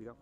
Cuidado.